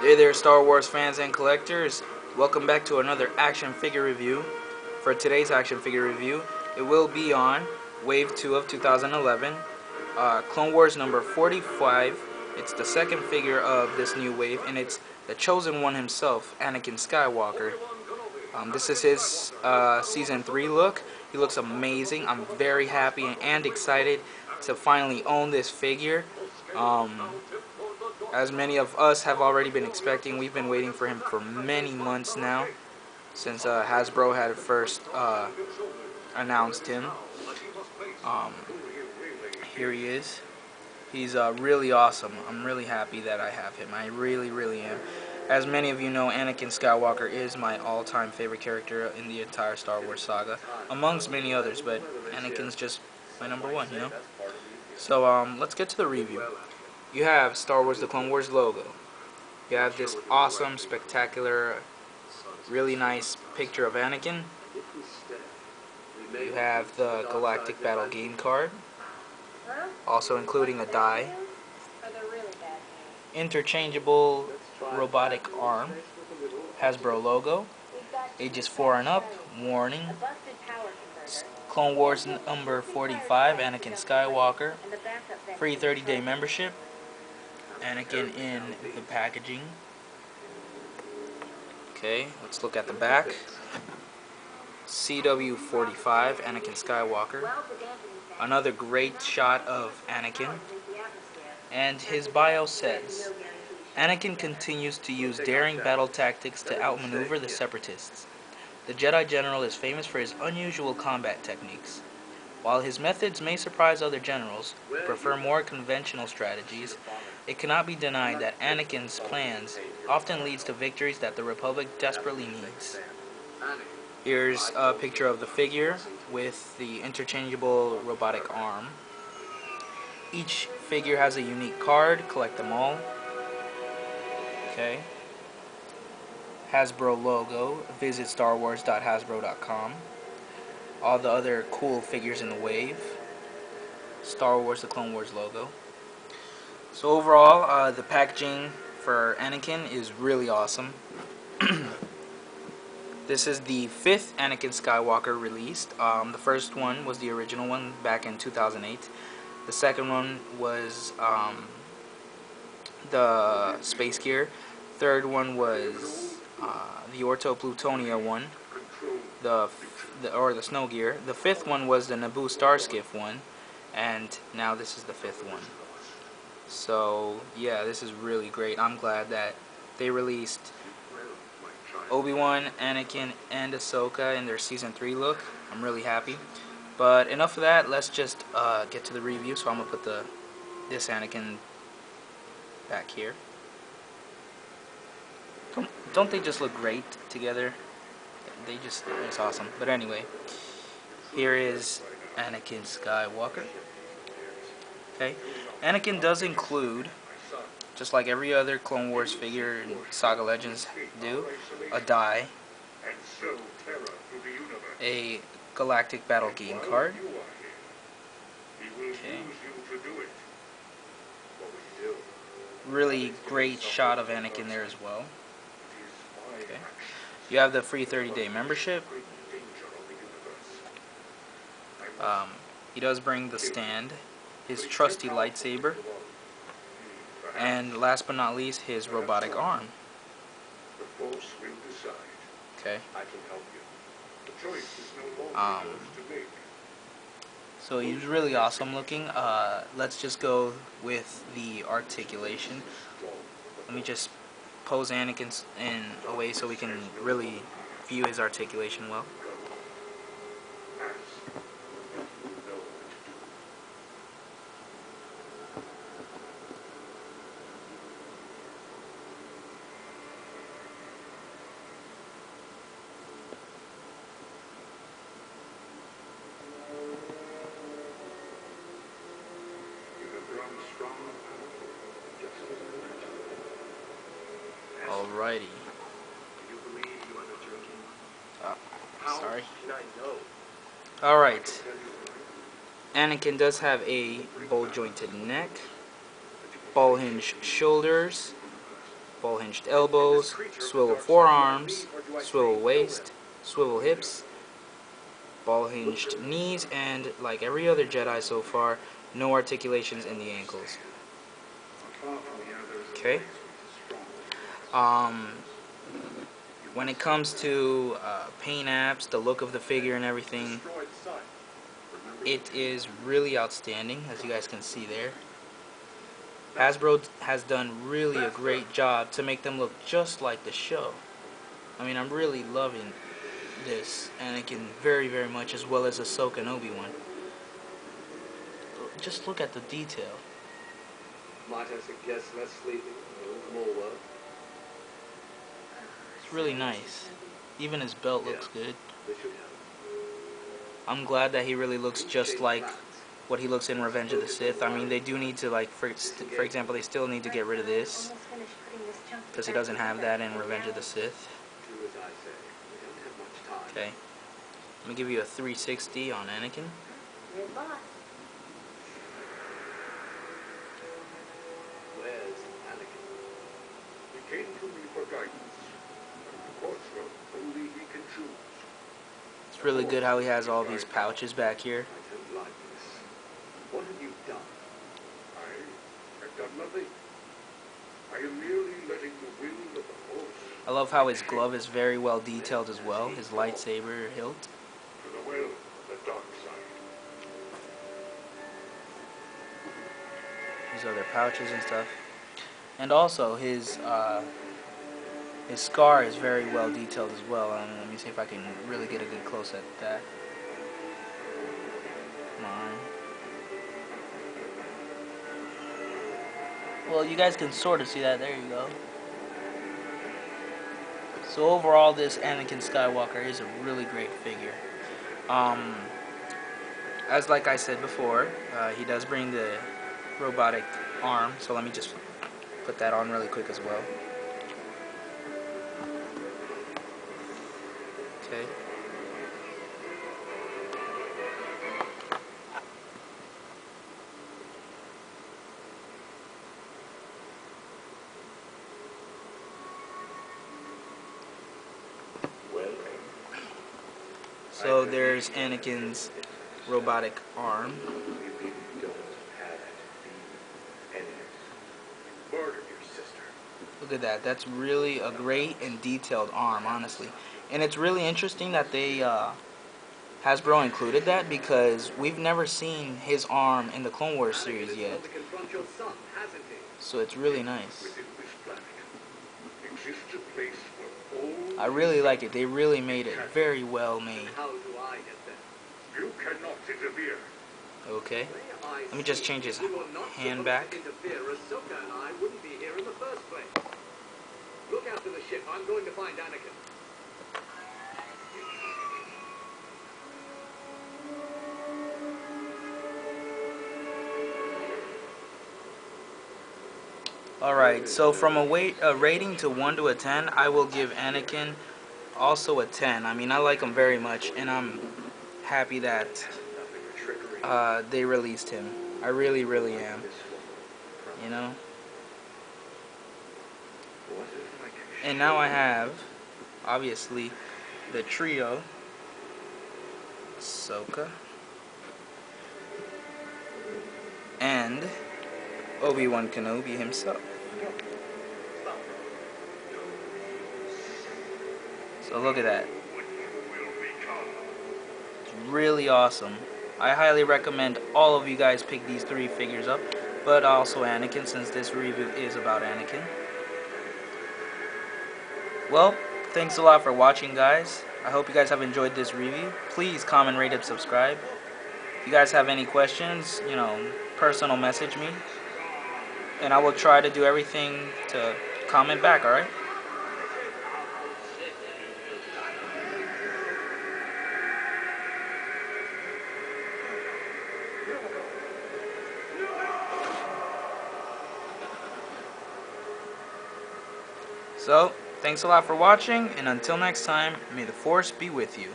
Hey there Star Wars fans and collectors, welcome back to another action figure review. For today's action figure review, it will be on Wave 2 of 2011, uh, Clone Wars number 45. It's the second figure of this new wave and it's the chosen one himself, Anakin Skywalker. Um, this is his uh, season 3 look. He looks amazing. I'm very happy and excited to finally own this figure. Um, as many of us have already been expecting, we've been waiting for him for many months now, since uh, Hasbro had first uh, announced him. Um, here he is. He's uh, really awesome. I'm really happy that I have him. I really, really am. As many of you know, Anakin Skywalker is my all-time favorite character in the entire Star Wars saga, amongst many others, but Anakin's just my number one, you know? So, um, let's get to the review you have Star Wars The Clone Wars logo. You have this awesome, spectacular, really nice picture of Anakin. You have the Galactic Battle game card, also including a die. Interchangeable robotic arm, Hasbro logo, ages 4 and up, warning, Clone Wars number 45, Anakin Skywalker, free 30 day membership, Anakin in the packaging. Okay, let's look at the back. CW45, Anakin Skywalker. Another great shot of Anakin. And his bio says, Anakin continues to use daring battle tactics to outmaneuver the Separatists. The Jedi General is famous for his unusual combat techniques. While his methods may surprise other generals who prefer more conventional strategies, it cannot be denied that Anakin's plans often leads to victories that the Republic desperately needs. Here's a picture of the figure with the interchangeable robotic arm. Each figure has a unique card, collect them all. Okay. Hasbro logo, visit starwars.hasbro.com. All the other cool figures in the wave. Star Wars The Clone Wars logo. So overall, uh, the packaging for Anakin is really awesome. this is the fifth Anakin Skywalker released. Um, the first one was the original one back in 2008. The second one was um, the Space Gear. Third one was uh, the Orto Plutonia one, the, the or the Snow Gear. The fifth one was the Naboo Starskiff one, and now this is the fifth one. So yeah, this is really great. I'm glad that they released Obi-Wan, Anakin, and Ahsoka in their Season 3 look. I'm really happy. But enough of that, let's just uh, get to the review. So I'm going to put the this Anakin back here. Don't, don't they just look great together? They just, it's awesome. But anyway, here is Anakin Skywalker. Okay, Anakin does include, just like every other Clone Wars figure and Saga Legends do, a die, a Galactic Battle game card, okay. really great shot of Anakin there as well. Okay. You have the free 30-day membership. Um, he does bring the stand his trusty lightsaber, and last but not least, his robotic arm. Okay. Um, so he's really awesome looking. Uh, let's just go with the articulation. Let me just pose Anakin in a way so we can really view his articulation well. Alrighty. Uh, sorry. Alright. Anakin does have a ball jointed neck, ball hinged shoulders, ball hinged elbows, swivel forearms, swivel waist, swivel hips, ball hinged knees, and like every other Jedi so far, no articulations in the ankles. Okay. Um, when it comes to uh, paint apps, the look of the figure and everything, it is really outstanding, as you guys can see there. Hasbro has done really a great job to make them look just like the show. I mean, I'm really loving this Anakin very, very much, as well as Ahsoka and Obi-Wan. Just look at the detail. Less sleeping more work? It's really nice. Even his belt looks good. They should have. I'm glad that he really looks just like what he looks in Revenge of the Sith. I mean, they do need to, like, for, for example, they still need to get rid of this. Because he doesn't have that in Revenge of the Sith. Do I say. We don't have much time. Okay. Let me give you a 360 on Anakin. Where's Anakin? He came to me for guidance. Of course, only he can choose. It's really good how he has all these pouches back here. I don't like this. What have you done? I have done nothing. I am merely letting the will of the Force I love how his glove is very well detailed as well. His lightsaber hilt. to the will of the dark side. These other pouches and stuff. And also his uh, his scar is very well detailed as well. Um, let me see if I can really get a good close at that. Well, you guys can sort of see that. There you go. So overall, this Anakin Skywalker is a really great figure. Um, as like I said before, uh, he does bring the robotic arm. So let me just put that on really quick as well. So there's Anakin's robotic arm. Look at that. That's really a great and detailed arm, honestly. And it's really interesting that they uh, Hasbro included that because we've never seen his arm in the Clone Wars series yet. So it's really nice. I really like it. They really made it very well made. How do I get there? you cannot interfere. Okay. Let me just change his if you are not hand back. To interfere, Ahsoka and I wouldn't be here in the first place. Look after the ship. I'm going to find Anakin. Alright, so from a weight a rating to 1 to a 10, I will give Anakin also a 10. I mean, I like him very much, and I'm happy that uh, they released him. I really, really am. You know? And now I have, obviously, the trio. Ahsoka. And Obi-Wan Kenobi himself. So look at that. Really awesome. I highly recommend all of you guys pick these three figures up, but also Anakin since this review is about Anakin. Well, thanks a lot for watching guys. I hope you guys have enjoyed this review. Please comment, rate, and subscribe. If you guys have any questions, you know, personal message me. And I will try to do everything to comment back, alright? So, thanks a lot for watching, and until next time, may the Force be with you.